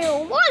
What?